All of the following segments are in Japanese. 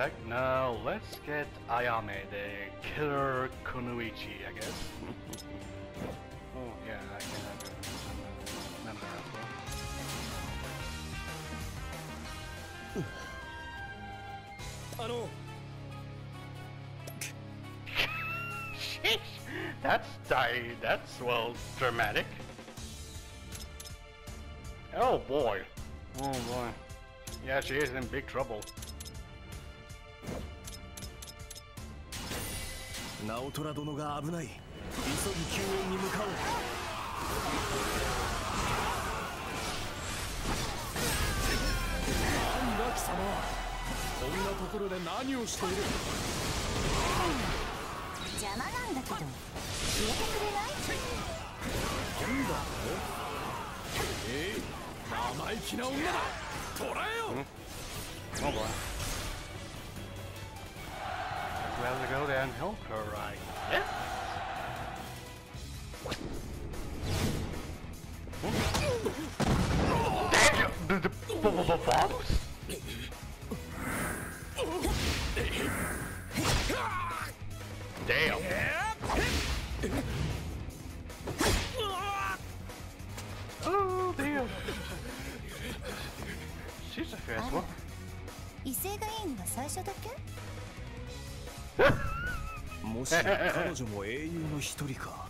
back. Now let's get Ayame, the killer Kunoichi, I guess. oh yeah, I can have a member as well. Sheesh, that's di- that's well dramatic. Oh boy. Oh boy. Yeah, she is in big trouble. 直虎殿が危ない。急ぎ救援に向かおう。なんだ貴様こんなところで何をしている？邪魔なんだけど消えてくれない？なんだ？え？い生意気な女だ。捕らえよ。Oh boy. I'd rather go there and help her, right? Yeah. Damn! The, the, the, the bombs? Damn! Oh, damn! She's a fast one. 威勢がいいのが最初だけ もしや彼女も英雄の一人か。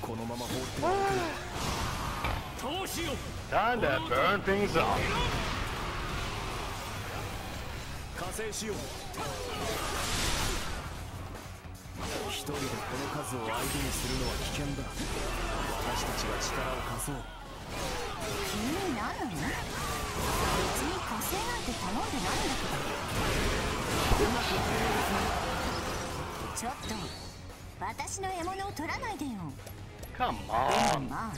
このまま放ってはおけないどうしよう。Time to burn things up. 加勢しよう。一人でこの数を相手にするのは危険だ。私たちが力を貸そう。君何なの？別に火星なんて頼んでないんだけど。うまくいかないですねちょっと。私の獲物を取らないでよ。Come で on. もまあ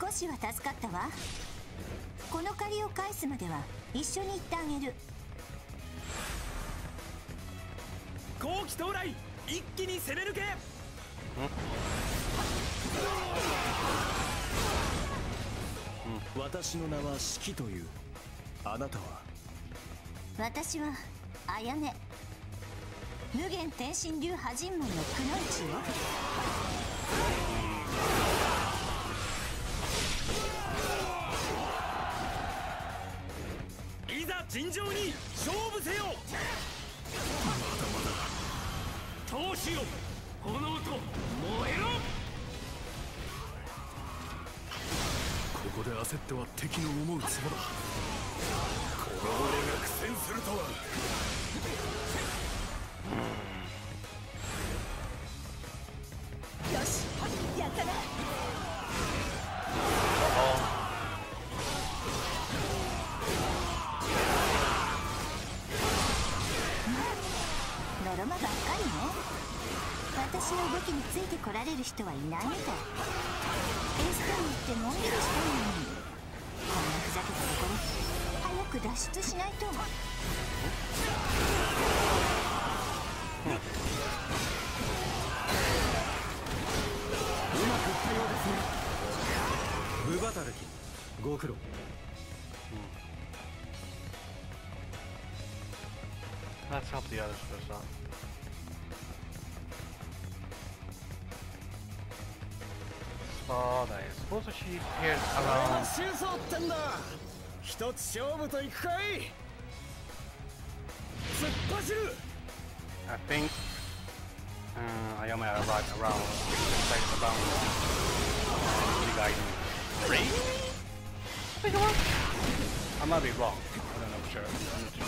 少しは助かったわ。この借りを返すまでは一緒に行ってあげる。後期到来一気に攻め抜け。私の名は四季という。あなたは？私はあやね無限天神流破人門のくのいちよ。いざ尋常に勝負せよ。まだまだ。闘志よ炎と燃えろ。ここで焦っては敵の思うつぼだ。この俺が苦戦するとはられる人はいないみたい。エストに行ってのんびりしたいのに。こんなふざけたところ早く脱出しないと。うまくいったようですね。無働きご苦労。Let's help the others first off. So I suppose she appeared around シューソーってんだ一つ勝負といくかい突っ走る I think uh, Ayame arrived around the place about you guys three? I think it was? I might be wrong. I don't know for sure. I need to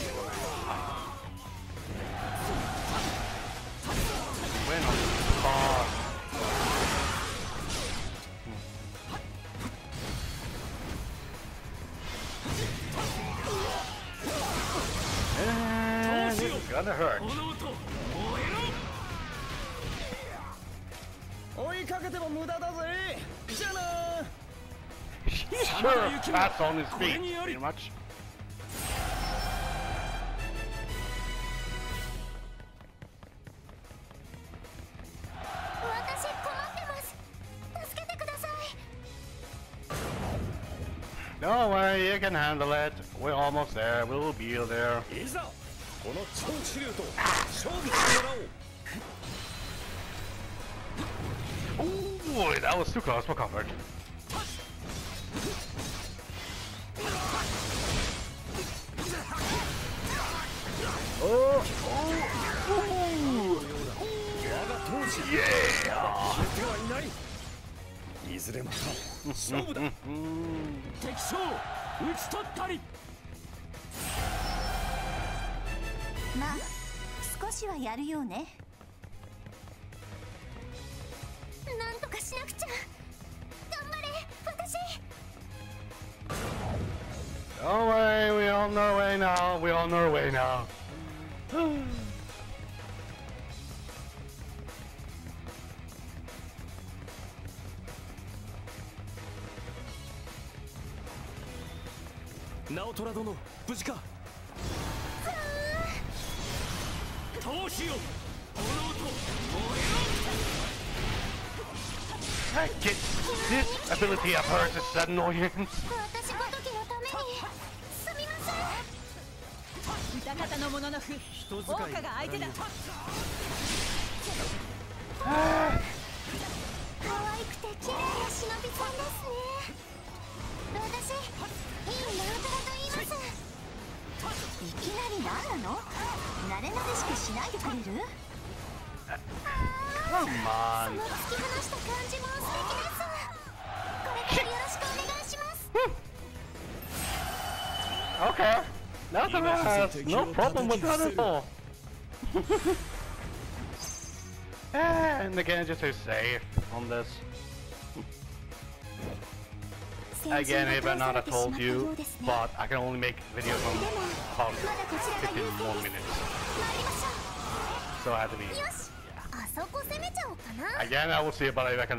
gonna hurt. sure, that's on his feet, pretty much. Don't worry, you can handle it. We're almost there. We'll be there. この超支流と勝負してもらおう Ooh, that was too close for comfort. Oh, oh, いないいずれまた勝負だ敵将討ち取ったりまあ少しはやるようねなんとかしなくちゃ頑張れ私 No way, we on our way now, we on our way now. 直虎殿無事かどうしよこの音燃 I get this ability of hers is annoying. 私ごときのためにすみません歌方のものだ可愛くて綺麗な忍びさんですね私いいナウトラと言いますいきなり何なの慣れ慣れしくしないでくれる Come そ on. の突き放した感じも素敵ですこれからよろしくお願いします Okay. That's a mess. No problem with that at all. and again, just to safe on this. Again, if I'm not I told you, but I can only make videos on about まだこちらが15 more minutes. So I have to be. うよしあそこ攻めちゃおうかな Again, I will see about if I can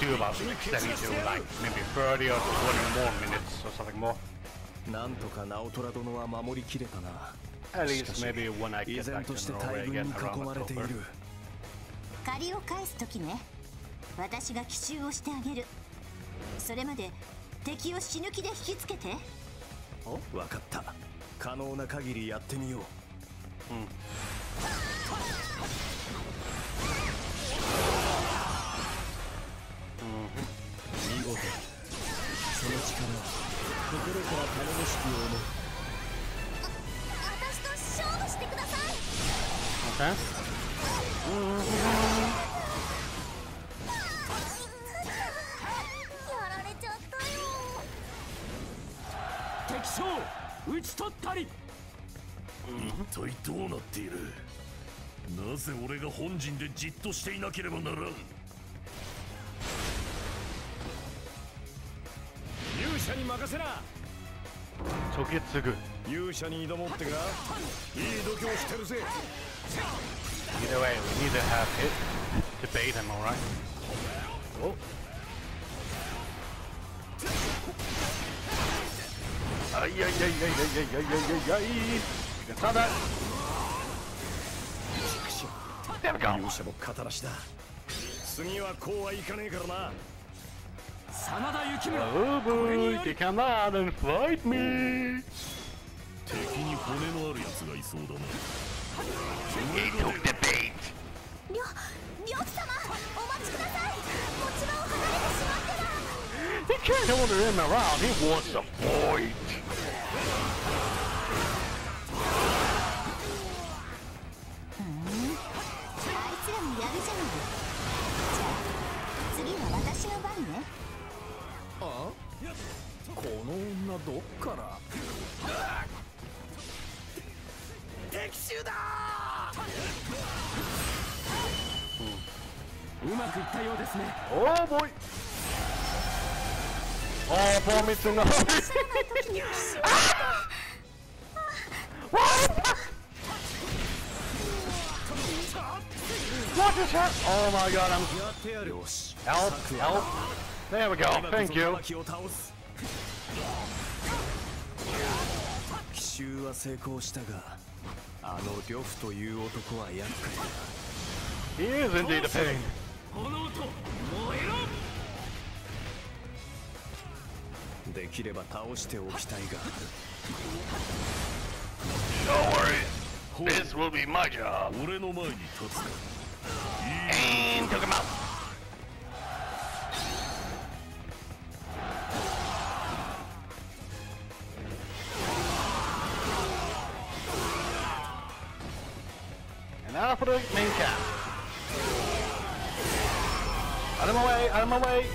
do about extending to like maybe 30 or 20 more minutes or something more. なんとか直虎殿は守りきれたな At しか least し maybe when I 依 get 然 back と to して Norway 大軍 again に囲 around まれてい October. る借りを返す時ね私が奇襲をしてあげるそれまで敵を死ぬ気で引きつけて？分かった。可能な限りやってみよう。見事。その力心から頼もしく思う。私と勝負してください。Okay. 敵将討ち取ったり。一体どうなっている？なぜ俺が本陣でじっとしていなければならん？勇者に任せな。Tokitsugu. 勇者に挑もうってか。いい度胸してるぜ。Either way, we need to have it to bait him, alright? Oh. あただ。敵に骨のある奴がいそうだな。りょ、りょく様お待ちください。こちらを離れてしまってなうまくいったようですね。Oh boy. Oh, poor Oh, for me to know. what? What is that? Oh my god, I'm. Help, help. There we go, thank you. He is indeed a pain. できれば倒しておきたいが Don't worry. This will be my job. 俺の前に立つか And took him out. And now for the main cap. Out of my way, out of my way.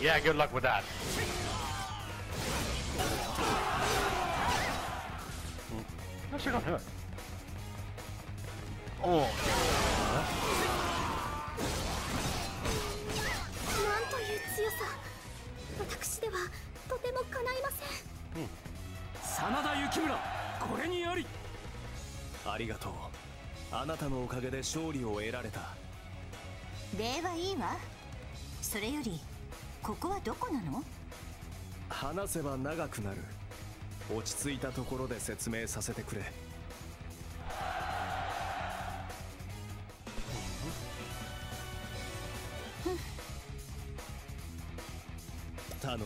Yeah, good luck with that. Hmm. Actually, don't hurt. Oh, なんという強さ私ではとても叶いません真田幸村これにありありがとうあなたのおかげで勝利を得られた礼はいいわそれよりここはどこなの？話せば長くなる。落ち着いたところで説明させてくれ。頼む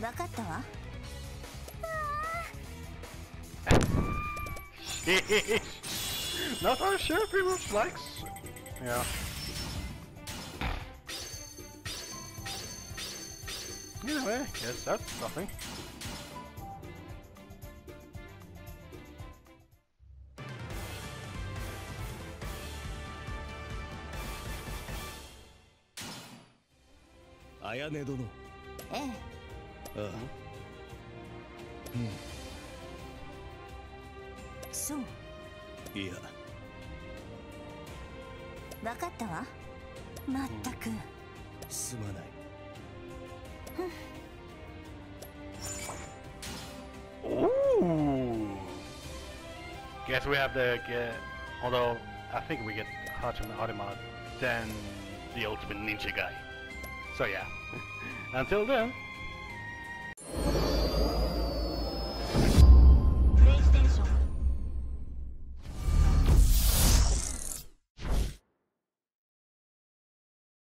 わかったわ not if he was likes. Yeah. Anyway, yes, that's nothing. a 綾音殿ええ ああそういやわかったわまったくすまない Ooh. Guess we have the get. Although I think we get Hachima Harima, then the ultimate ninja guy. So yeah. Until then,